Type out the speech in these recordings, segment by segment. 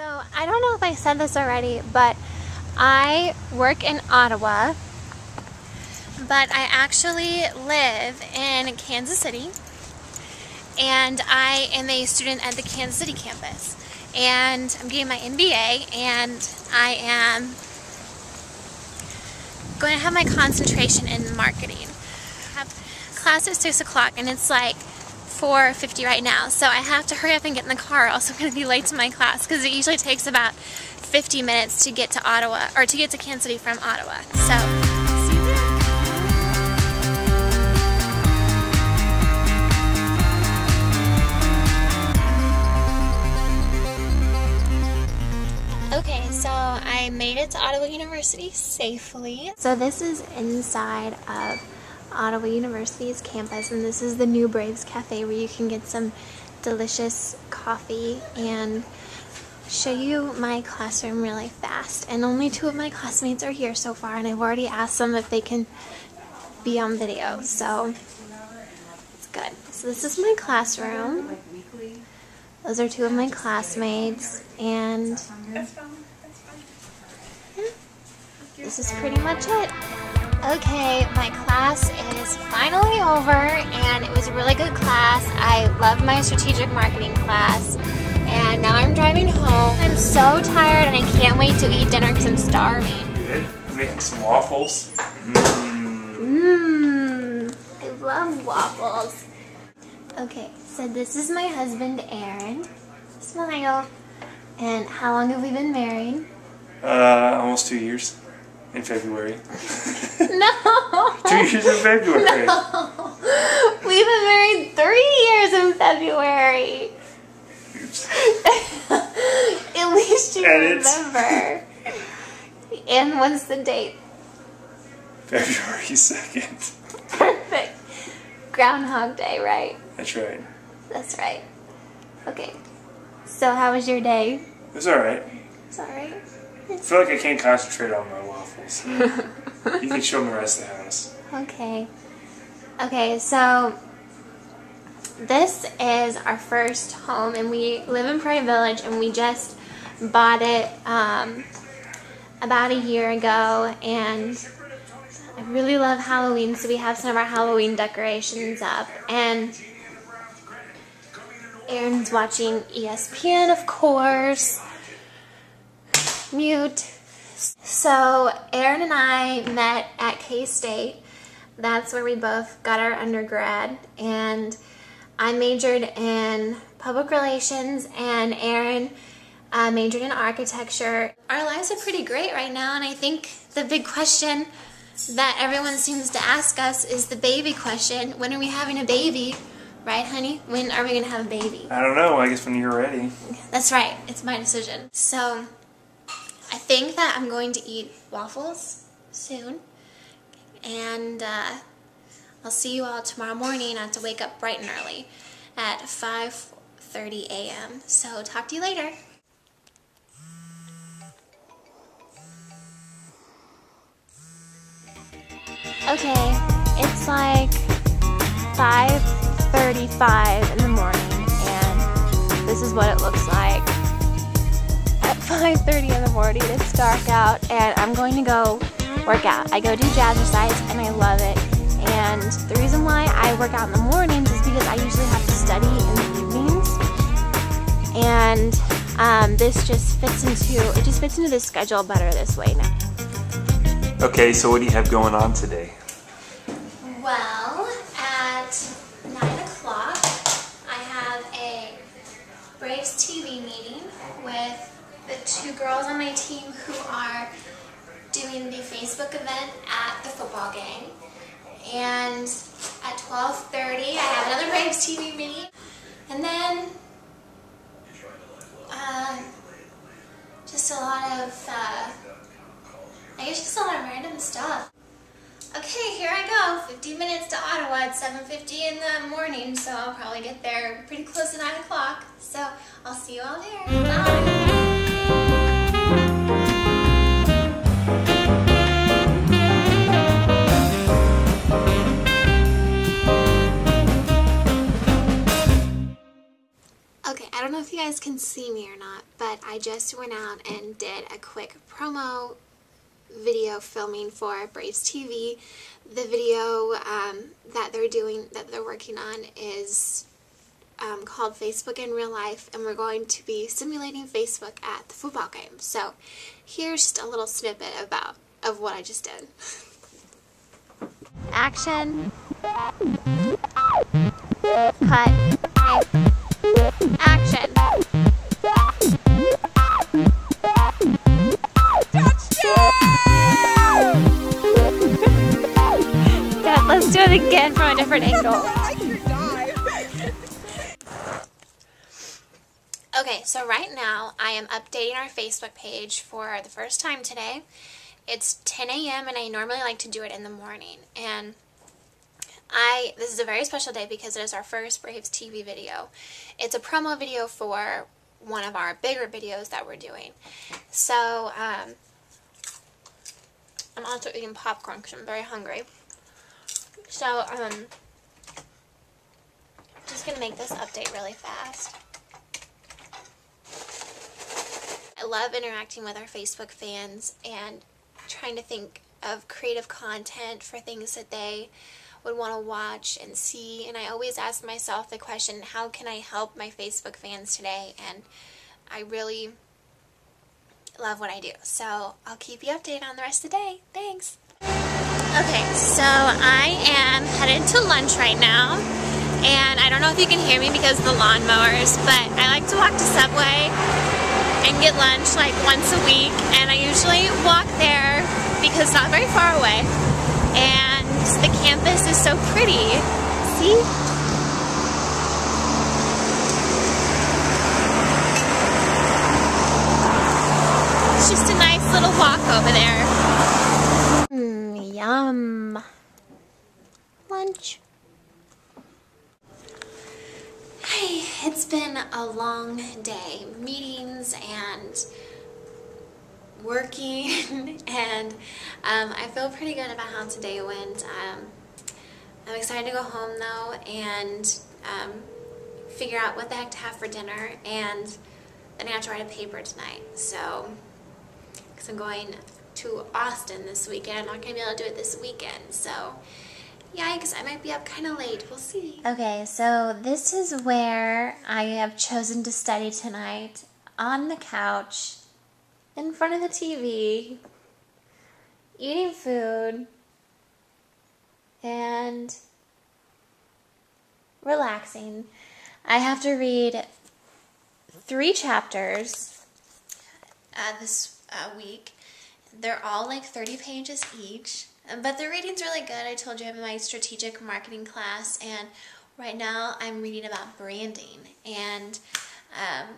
So I don't know if I said this already, but I work in Ottawa, but I actually live in Kansas City, and I am a student at the Kansas City campus. And I'm getting my MBA, and I am going to have my concentration in marketing. I have class at 6 o'clock, and it's like 4.50 right now, so I have to hurry up and get in the car, else I'm going to be late to my class, because it usually takes about 50 minutes to get to Ottawa, or to get to Kansas City from Ottawa. So. Okay, so I made it to Ottawa University safely. So this is inside of Ottawa University's campus, and this is the New Braves Cafe where you can get some delicious coffee and show you my classroom really fast. And only two of my classmates are here so far, and I've already asked them if they can be on video, so it's good. So this is my classroom. Those are two of my classmates, and this is pretty much it. Okay, my class is finally over, and it was a really good class. I love my strategic marketing class, and now I'm driving home. I'm so tired, and I can't wait to eat dinner because I'm starving. Good. I'm making some waffles. Mmm. Mmm, I love waffles. Okay, so this is my husband, Aaron. Smile. And how long have we been married? Uh, almost two years. In February. No! two years in February. No! We've been married three years in February. Oops. At least you Edits. remember. And what's the date? February 2nd. Perfect. Groundhog Day, right? That's right. That's right. Okay. So how was your day? It's all right. It's alright. I feel like I can't concentrate on my waffles. you can show me the rest of the house. Okay. Okay, so this is our first home, and we live in Prairie Village, and we just bought it um, about a year ago, and I really love Halloween, so we have some of our Halloween decorations up, and Aaron's watching ESPN, of course. Mute. So Aaron and I met at K-State. That's where we both got our undergrad. And I majored in public relations and Aaron uh, majored in architecture. Our lives are pretty great right now and I think the big question that everyone seems to ask us is the baby question. When are we having a baby? Right, honey? When are we going to have a baby? I don't know. I guess when you're ready. That's right. It's my decision. So, think that I'm going to eat waffles soon. And uh, I'll see you all tomorrow morning. I have to wake up bright and early at 5.30 a.m. So, talk to you later. Okay, it's like 5.35 in the morning and this is what it looks like. At 5.30 in the morning, it's dark out and I'm going to go work out. I go do jazzercise and I love it. And the reason why I work out in the mornings is because I usually have to study in the evenings. And um, this just fits into, it just fits into the schedule better this way now. Okay, so what do you have going on today? Well, at 9 o'clock, I have a Braves TV meeting with the two girls on my team who are doing the Facebook event at the football game. And at 12.30, I have another Braves TV meeting. And then, uh, just a lot of, uh, I guess just a lot of random stuff. Okay, here I go. 50 minutes to Ottawa at 7.50 in the morning, so I'll probably get there pretty close to 9 o'clock. So I'll see you all there. Bye. Guys can see me or not, but I just went out and did a quick promo video filming for Braves TV. The video um, that they're doing, that they're working on is um, called Facebook in Real Life, and we're going to be simulating Facebook at the football game. So here's just a little snippet about of what I just did. Action. Cut. Different angle. Okay, so right now I am updating our Facebook page for the first time today. It's 10 a.m. and I normally like to do it in the morning. And I this is a very special day because it is our first Braves TV video. It's a promo video for one of our bigger videos that we're doing. So, um, I'm also eating popcorn because I'm very hungry. So, um, I'm just going to make this update really fast. I love interacting with our Facebook fans and trying to think of creative content for things that they would want to watch and see. And I always ask myself the question, how can I help my Facebook fans today? And I really love what I do. So I'll keep you updated on the rest of the day. Thanks. Okay, so I am headed to lunch right now. And I don't know if you can hear me because the lawnmowers, but I like to walk to Subway and get lunch like once a week. And I usually walk there because it's not very far away. And the campus is so pretty. See? It's just a nice little walk over there. Yum. Lunch. Hey, it's been a long day. Meetings and working and um, I feel pretty good about how today went. Um, I'm excited to go home though and um, figure out what the heck to have for dinner and then I have to write a paper tonight. So, because I'm going to Austin this weekend, I'm not going to be able to do it this weekend. So, yikes, I might be up kind of late. We'll see. Okay, so this is where I have chosen to study tonight on the couch in front of the TV, eating food, and relaxing. I have to read three chapters uh, this uh, week. They're all like 30 pages each, but the reading's really good. I told you I'm in my strategic marketing class, and right now I'm reading about branding. And um,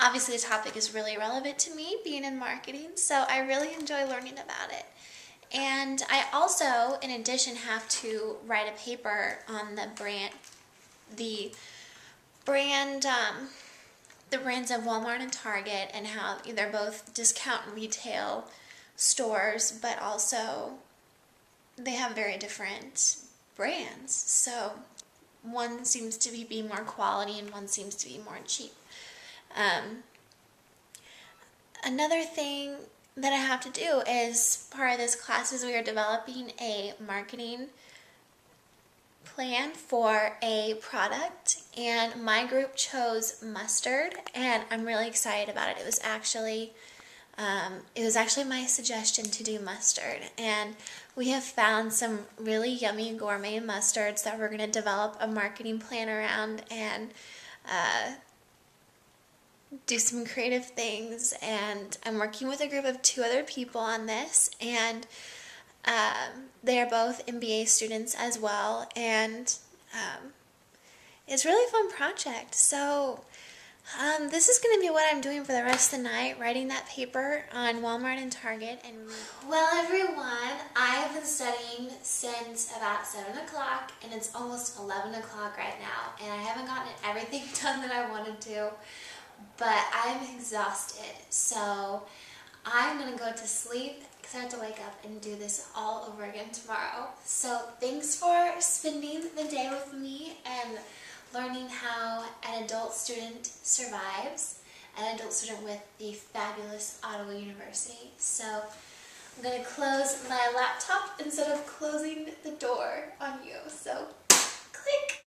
obviously the topic is really relevant to me being in marketing so I really enjoy learning about it and I also in addition have to write a paper on the brand the brand um, the brands of Walmart and Target and how they're both discount retail stores but also they have very different brands. So one seems to be, be more quality and one seems to be more cheap. Um, another thing that I have to do is part of this class is we are developing a marketing plan for a product and my group chose mustard and I'm really excited about it. It was actually um, it was actually my suggestion to do mustard and we have found some really yummy gourmet mustards that we're going to develop a marketing plan around and uh, do some creative things and I'm working with a group of two other people on this and um, they are both MBA students as well and um, it's really fun project so um, this is going to be what I'm doing for the rest of the night writing that paper on Walmart and Target and well everyone I have been studying since about 7 o'clock and it's almost 11 o'clock right now and I haven't gotten everything done that I wanted to but I'm exhausted. So I'm going to go to sleep because I have to wake up and do this all over again tomorrow. So thanks for spending the day with me and learning how an adult student survives, an adult student with the fabulous Ottawa University. So I'm going to close my laptop instead of closing the door on you. So click!